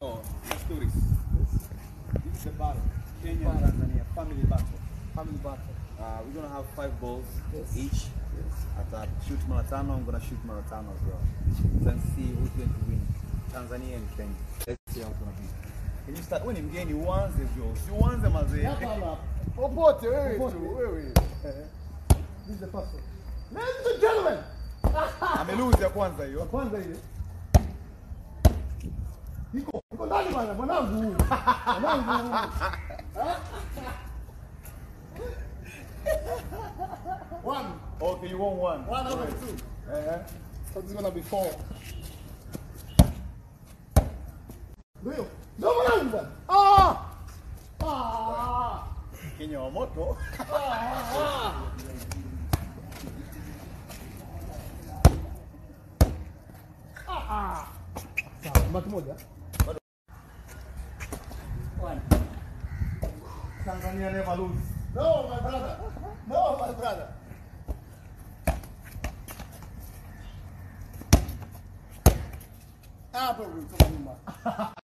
Oh, let's do this. Is the battle. Kenya and Tanzania family battle. Family battle. Uh, we're gonna have five balls Yes. each. At shoot mara tano, I'm gonna shoot mara tano as well. Let's see who's going to win. Tanzania and Kenya. Let's see how it's gonna be. Can you start? Wewe ni mgeni uanze Joe. Si uanze mazee. Hapana. Popote wewe tu, wewe. This is the first one. Ladies and gentlemen. Amelose ya kwanza hiyo. Kwanza ile. Iko, iko ndani bwana, mwanangu. Mwanangu. One. Okay, you won one. One out of two. Eh, So this is gonna be four. Ndio. Ndio mwanangu bwana. Ah! Ah! Kenya wa moto. Sawa, mbaki moja. Tanzania never lose. No, my brother. No, my brother. Ulitoka nyuma.